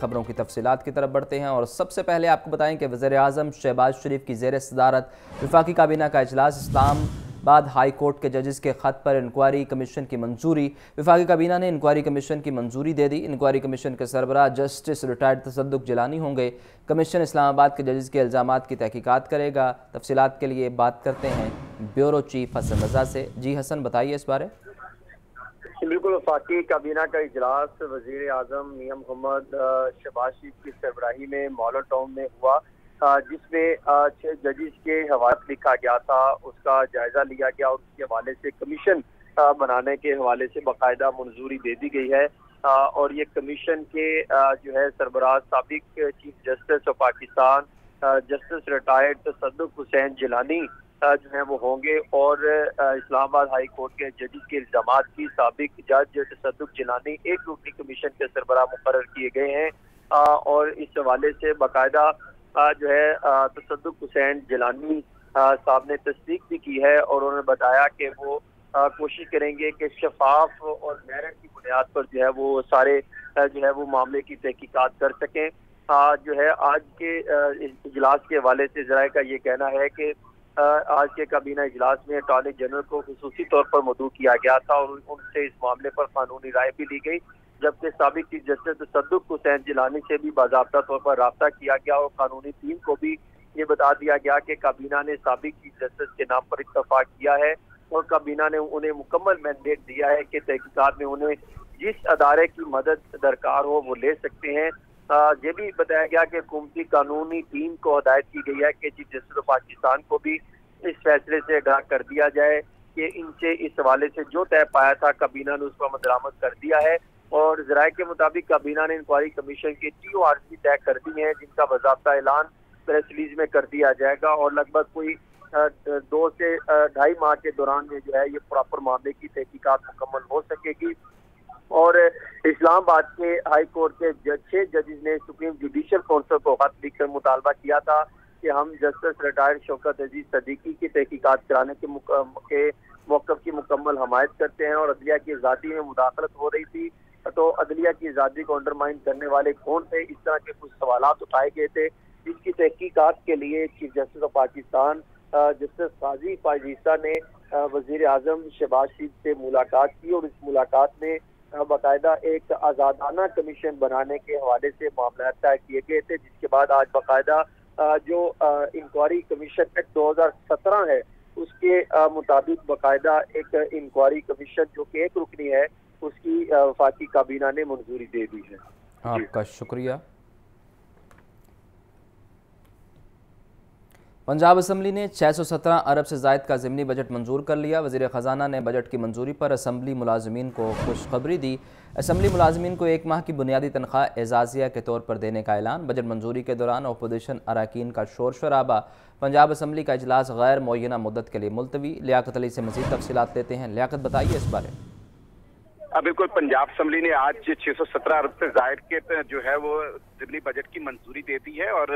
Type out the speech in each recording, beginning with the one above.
खबरों की तफसीत की तरफ़ बढ़ते हैं और सबसे पहले आपको बताएँ कि वज़र अजम शहबाज शरीफ की जेर सदारत विफाकी काबीना का अजलास इस्लाम बाद हाई कोर्ट के जजेस के खत पर इंक्वायरी कमीशन की मंजूरी। विफाकी काबीना ने इंक्वायरी कमीशन की मंजूरी दे दी। इंक्वायरी कमीशन के सरबरा जस्टिस रिटायर्ड तसदुक जलानी होंगे। कमीशन इस्लामाबाद के जजेस के इल्ज़ाम की तहकीकत करेगा। तफसीत के लिए बात करते हैं ब्यूरो चीफ हसन रजा से। जी हसन, बताइए इस बारे। बिल्कुल, वफाकी काबीना का इजलास वज़ीर अजम मियाँ मोहम्मद शबाज शरीफ की सरबराही में मॉडल टाउन में हुआ जिसमें छह जजिस के हवाले लिखा गया था, उसका जायजा लिया गया और उसके हवाले से कमीशन बनाने के हवाले से बाकायदा मंजूरी दे दी गई है। और ये कमीशन के जो है सरबराज सबक chief justice of Pakistan justice retired Tasadduq Hussain Jilani जो है, वो होंगे और इस्लामाबाद हाई कोर्ट के जजिस के इल्ज़ाम की सबक जज तसदुक जिलानी एक रुकनी कमीशन के सरबराह मुकर किए गए हैं। और इस हवाले से बाकायदा जो है तसदुक हुसैन जिलानी साहब ने तस्दीक भी की है और उन्होंने बताया कि वो कोशिश करेंगे कि शफाफ और मेरिट की बुनियाद पर जो है, वो सारे जो है, वो मामले की तहकीकत कर सकें। जो है, आज के इजलास के हवाले से जरा का ये कहना है कि आज के काबीना इजलास में अटॉर्नी जनरल को खसूसी तौर पर मदू किया गया था और उनसे इस मामले पर कानूनी राय भी ली गई, जबकि सबक चीफ जस्टिस सदुक हुसैन जिलानी से भी बाबा तौर पर रबता किया गया और कानूनी टीम को भी ये बता दिया गया कि काबीना ने सबक चीफ जस्टिस के नाम पर इतफाक किया है और काबीना ने उन्हें मुकम्मल मैंडेट दिया है कि तहकीकत में उन्हें जिस अदारे की मदद, दरकार हो वो ले सकते हैं। ये भी बताया गया कि हुकूमती कानूनी टीम को हदायत की गई है कि चीफ जस्टिस पाकिस्तान को भी इस फैसले से आगाह कर दिया जाए कि इनसे इस हवाले से जो तय पाया था, काबीना ने उसको मदरामद कर दिया है और जराये के मुताबिक काबीना ने इंक्वायरी कमीशन की टी ओ आर सी तय कर दी है, जिनका बाबा ऐलान प्रेस रिलीज़ में कर दिया जाएगा और लगभग कोई दो से ढाई माह के दौरान में जो है ये प्रॉपर मामले की तहकीकत मुकम्मल हो सकेगी। और इस्लामाबाद के हाई कोर्ट के छह जजेस ने सुप्रीम जुडिशियल काउंसिल को खत लिखकर मुतालबा किया था कि हम जस्टिस रिटायर्ड शौकत अज़ीज़ सदीकी की तहकीकत कराने के, के मौकफ की मुकम्मल हमायत करते हैं और अदलिया की आज़ादी में मुदाखलत हो रही थी। तो अदलिया की आज़ादी को अंडरमाइन करने वाले कौन थे? इस तरह के कुछ सवाल उठाए गए थे। जिसकी तहकीकत के लिए chief justice of Pakistan justice Qazi Faez Isa ने वज़ीर आज़म शहबाज शरीफ से मुलाकात की और इस मुलाकात में बाकायदा एक आज़ादाना कमीशन बनाने के हवाले से मामला तय किए गए थे, जिसके बाद आज बाकायदा जो इंक्वायरी कमीशन एक्ट 2017 है, उसके मुताबिक बाकायदा एक इंक्वायरी कमीशन जो कि एक रुकनी है, उसकी वफाकी काबीना ने मंजूरी दे दी है। आपका शुक्रिया। पंजाब असम्बली ने 617 अरब से जायद का ज़मनी बजट मंजूर कर लिया। वजी ख़जाना ने बजट की मंजूरी पर असम्बली मुलाजमीन को खुशखबरी दी। असम्बली मुलाजमीन को एक माह की बुनियादी तनख्वाह एजाजिया के तौर पर देने का ऐलान। बजट मंजूरी के दौरान अपोजिशन अरकान का शोर शराबा। पंजाब असम्बली का अजलास गैर मुना मुद्दत के लिए मुलतवी। लियाकत अली से मजीद तफसीत लेते हैं। लियाकत बताइए इस बारे बिल्कुल पंजाब असम्बली ने आज 617 अरब से जायद के जो है वो जिमनी बजट की मंजूरी दे दी है और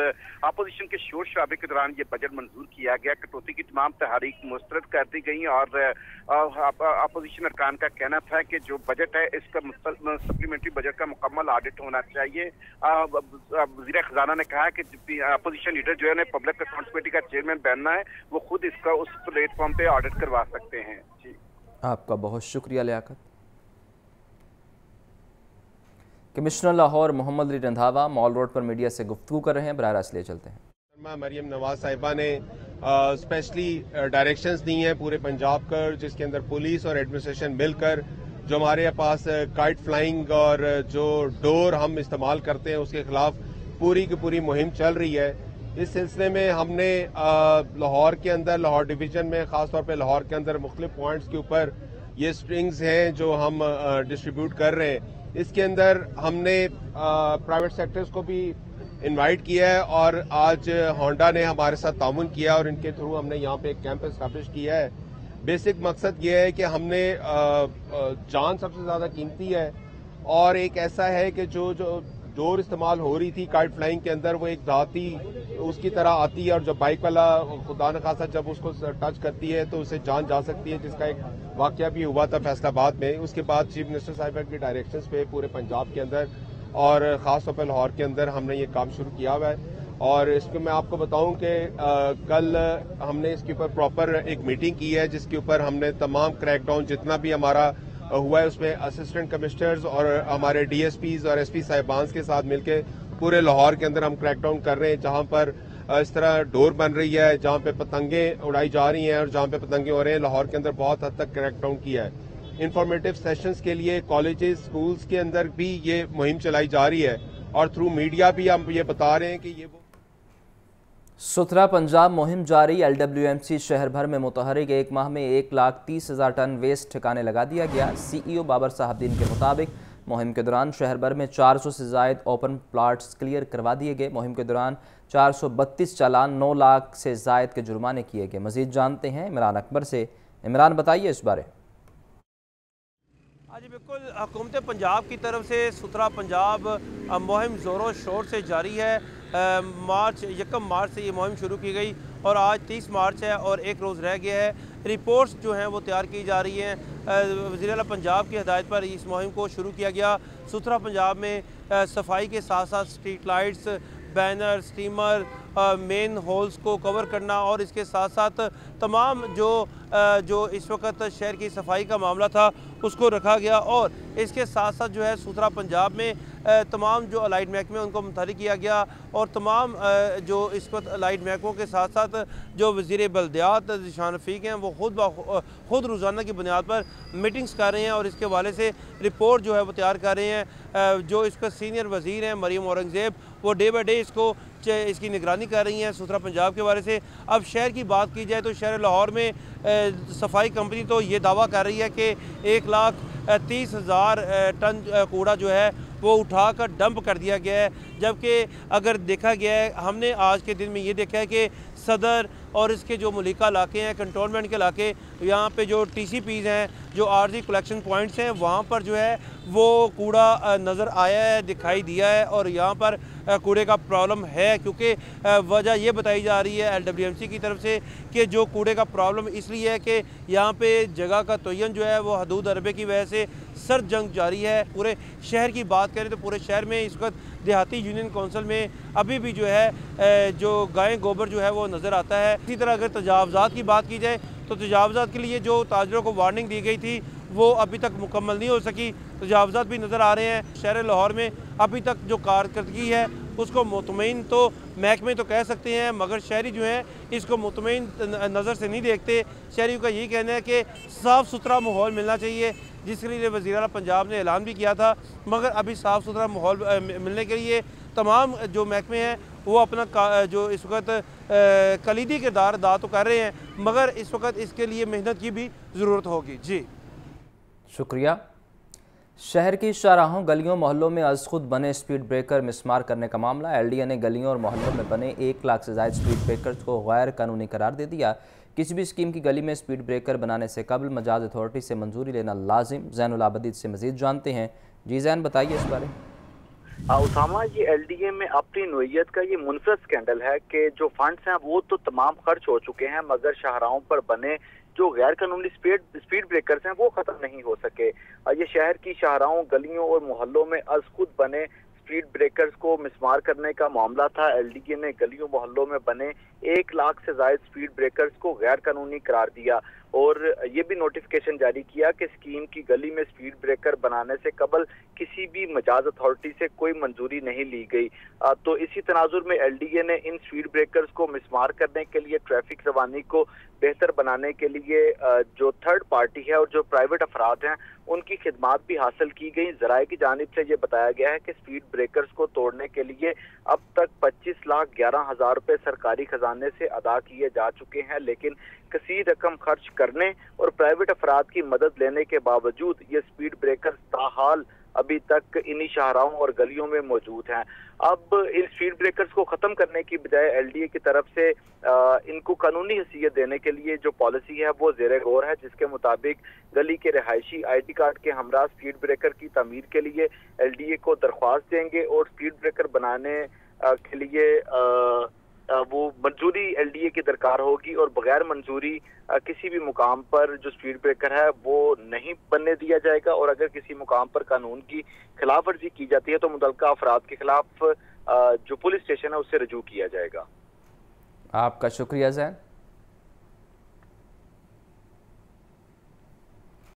अपोजिशन के शोर शराबे के दौरान ये बजट मंजूर किया गया। कटौती की तमाम तहरीक मुस्तरद कर दी गई और अपोजिशन अरकान का कहना था कि जो बजट है, इसका सप्लीमेंट्री बजट का मुकम्मल ऑडिट होना चाहिए। वज़ीर खजाना ने कहा कि अपोजिशन लीडर जो है पब्लिक अकाउंट्स कमेटी का चेयरमैन बनना है, वो खुद इसका उस प्लेटफॉर्म पे ऑडिट करवा सकते हैं। जी। आपका बहुत शुक्रिया Liaquat. Commissioner Lahore Mohammad Ali Randhawa mall road पर मीडिया से गुफ्तु कर रहे हैं। बरह रास्त ले चलते हैं। मरियम नवाज़ साहिबा ने स्पेशली डायरेक्शंस दी हैं पूरे पंजाब कर, जिसके अंदर पुलिस और एडमिनिस्ट्रेशन मिलकर जो हमारे पास काइट फ्लाइंग और जो डोर हम इस्तेमाल करते हैं, उसके खिलाफ पूरी की पूरी मुहिम चल रही है। इस सिलसिले में हमने लाहौर के अंदर, लाहौर डिवीज़न में, खासतौर पर लाहौर के अंदर मुख्तलिफ़ पॉइंट्स के ऊपर ये स्ट्रिंग्स हैं जो हम डिस्ट्रीब्यूट कर रहे हैं। इसके अंदर हमने प्राइवेट सेक्टर्स को भी इनवाइट किया है और आज होंडा ने हमारे साथ ताउन किया और इनके थ्रू हमने यहाँ पे एक कैंप स्टैब्लिश किया है। बेसिक मकसद ये है कि हमने जान सबसे ज़्यादा कीमती है और एक ऐसा है कि जो जो डोर इस्तेमाल हो रही थी काइट फ्लाइंग के अंदर, वो एक धाती उसकी तरह आती है और जब बाइक वाला खुदा न खासा जब उसको टच करती है तो उसे जान जा सकती है, जिसका एक वाक्य भी हुआ था फैसलाबाद में। उसके बाद चीफ मिनिस्टर साहिबा की डायरेक्शन पे पूरे पंजाब के अंदर और ख़ासतौर पर लाहौर के अंदर हमने ये काम शुरू किया हुआ है। और इसको मैं आपको बताऊँ कि कल हमने इसके ऊपर प्रॉपर एक मीटिंग की है, जिसके ऊपर हमने तमाम क्रैकडाउन जितना भी हमारा हुआ है उसमें असिस्टेंट कमिश्नर्स और हमारे डीएसपीज और एसपी साहिबान के साथ मिलकर पूरे लाहौर के अंदर हम क्रैकडाउन कर रहे हैं, जहाँ पर इस तरह डोर बन रही है, जहाँ पे पतंगे उड़ाई जा रही हैं और जहाँ पे पतंगे हो रहे हैं, लाहौर के अंदर बहुत हद तक क्रैकडाउन किया है। इंफॉर्मेटिव सेशंस के लिए कॉलेजेस स्कूल्स के अंदर भी ये मुहिम चलाई जा रही है और थ्रू मीडिया भी हम ये बता रहे हैं कि ये सुथरा पंजाब मुहिम जारी, एलडब्ल्यूएमसी शहर भर में मुतहरिक, एक माह में एक लाख तीस हज़ार टन वेस्ट ठिकाने लगा दिया गया। सीईओ बाबर साहबद्दीन के मुताबिक, मुहिम के दौरान शहर भर में 400 से जायद ओपन प्लाट्स क्लियर करवा दिए गए। मुहिम के दौरान 432 चालान 9 लाख से जायद के जुर्माने किए गए। मजीद जानते हैं इमरान अकबर से। इमरान, बताइए इस बारे। हाँ जी, बिल्कुल। हुकूमत पंजाब की तरफ़ से सुथरा पंजाब मुहिम ज़ोरों शोर से जारी है। मार्च, यकम मार्च से ये मुहिम शुरू की गई और आज तीस मार्च है और एक रोज़ रह गया है। रिपोर्ट्स जो हैं वो तैयार की जा रही हैं। वज़ी अला पंजाब की हदायत पर इस मुहिम को शुरू किया गया। सुथरा पंजाब में सफ़ाई के साथ साथ street lights, banner, streamer manholes को कवर करना और इसके साथ साथ तमाम जो जो इस वक्त शहर की सफ़ाई का मामला था, उसको रखा गया और इसके साथ साथ जो है सुथरा पंजाब में तमाम जो अलाइड महकमे उनको मुतहरी किया गया और तमाम जो इस वक्त अलाइड महकमों के साथ साथ जो वज़ीर बल्दियात निशान रफ़ीक हैं, वो खुद खुद रोज़ाना की बुनियाद पर मीटिंग्स कर रहे हैं और इसके हवाले से रिपोर्ट जो है वो तैयार कर रहे हैं। जो इसका सीनियर वज़ीर हैं मरीम औरंगज़ेब, वो डे बाई डे इसको इसकी निगरानी कर रही हैं सुथरा पंजाब के बारे से। अब शहर की बात की जाए तो शहर लाहौर में सफ़ाई कंपनी तो ये दावा कर रही है कि एक लाख तीस हज़ार टन कूड़ा जो है वो उठाकर डंप कर दिया गया है। जबकि अगर देखा गया है, हमने आज के दिन में ये देखा है कि सदर और इसके जो मलिका इलाके हैं, कंटोनमेंट के इलाके, यहाँ पे जो टी सी पीज़ हैं, जो आर्जी कलेक्शन पॉइंट्स हैं, वहाँ पर जो है वो कूड़ा नज़र आया है, दिखाई दिया है और यहाँ पर कूड़े का प्रॉब्लम है, क्योंकि वजह ये बताई जा रही है एलडब्ल्यूएमसी की तरफ़ से कि जो कूड़े का प्रॉब्लम इसलिए है कि यहाँ पे जगह का तयन जो है वो हदूद अरबे की वजह से सर जंग जारी है। पूरे शहर की बात करें तो पूरे शहर में इस वक्त देहाती यूनियन कौंसिल में अभी भी जो है जो गाय गोबर जो है वो नज़र आता है। इसी तरह अगर तजावज़ात की बात की जाए तो तजावज़ात के लिए जो ताजरों को वार्निंग दी गई थी, वो अभी तक मुकम्मल नहीं हो सकी। तजावज़ात भी नज़र आ रहे हैं शहर लाहौर में। अभी तक जो कारकर्दगी है, उसको मुतमिन तो महकमे तो कह सकते हैं, मगर शहरी जो हैं, इसको मुतमिन नज़र से नहीं देखते। शहरी का यही कहना है कि साफ़ सुथरा माहौल मिलना चाहिए, जिसके लिए वजी पंजाब ने ऐलान भी किया था। मगर अभी साफ़ सुथरा माहौल मिलने के लिए तमाम जो महकमे हैं वो अपना जो इस वक्त कलीदी किरदार अदा तो कर रहे हैं, मगर इस वक्त इसके लिए मेहनत की भी ज़रूरत होगी। जी। शुक्रिया। शहर की शाहराहों गलियों मोहल्लों में अज खुद बने स्पीड ब्रेकर मिसमार करने का मामला। एलडीए ने गलियों और मोहल्लों में बने एक लाख से ज़्यादा स्पीड ब्रेकर्स को गैर कानूनी करार दे दिया। किसी भी स्कीम की गली में स्पीड ब्रेकर बनाने से कबल मजाज अथॉरिटी से मंजूरी लेना लाजिम। जैनलाबदीद से मजीद जानते हैं। जी जैन, बताइए इस बारे उसामा ये एलडीए में अपनी नोयत का ये मुनफरद स्कैंडल है कि जो फंड्स हैं, वो तो तमाम खर्च हो चुके हैं, मगर शाहराहों पर बने जो गैर कानूनी स्पीड स्पीड ब्रेकर्स हैं, वो खत्म नहीं हो सके। ये शहर की शाहराहों गलियों और मोहल्लों में अज खुद बने स्पीड ब्रेकर्स को मिसमार करने का मामला था। एलडीए ने गलियों, मोहल्लों में बने एक लाख से ज़्यादा स्पीड ब्रेकर्स को गैर कानूनी करार दिया। और ये भी नोटिफिकेशन जारी किया कि स्कीम की गली में स्पीड ब्रेकर बनाने से कबल किसी भी मजाज अथॉरिटी से कोई मंजूरी नहीं ली गई। तो इसी तनाजुर में एलडीए ने इन स्पीड ब्रेकर्स को मिसमार करने के लिए ट्रैफ़िक रवानी को बेहतर बनाने के लिए जो थर्ड पार्टी है और जो प्राइवेट अफराद हैं, उनकी खिदमात भी हासिल की गई। जराए की जानब से ये बताया गया है कि स्पीड ब्रेकर्स को तोड़ने के लिए अब तक 25 लाख ग्यारह हज़ार रुपए सरकारी खजाने से अदा किए जा चुके हैं, लेकिन कसी रकम खर्च करने और प्राइवेट अफराद की मदद लेने के बावजूद ये स्पीड ब्रेकर ताहाल अभी तक इन्हीं शाहराहों और गलियों में मौजूद हैं। अब इन स्पीड ब्रेकर्स को खत्म करने की बजाय एलडीए की तरफ़ से आ, इनको कानूनी हैसियत देने के लिए जो पॉलिसी है वो जेर गौर है जिसके मुताबिक गली के रिहायशी आईडी कार्ड के हमरा स्पीड ब्रेकर की तमीर के लिए एलडीए को दरख्वास्त देंगे और स्पीड ब्रेकर बनाने आ, के लिए आ, वो मंजूरी एलडीए की दरकार होगी और बगैर मंजूरी किसी भी मुकाम पर जो स्पीड ब्रेकर है, वो नहीं बनने दिया जाएगा। और अगर किसी मुकाम पर कानून की खिलाफ वर्जी की जाती है तो मुतल अफराद के खिलाफ जो पुलिस स्टेशन है, उससे रजू किया जाएगा। आपका शुक्रिया, जैन।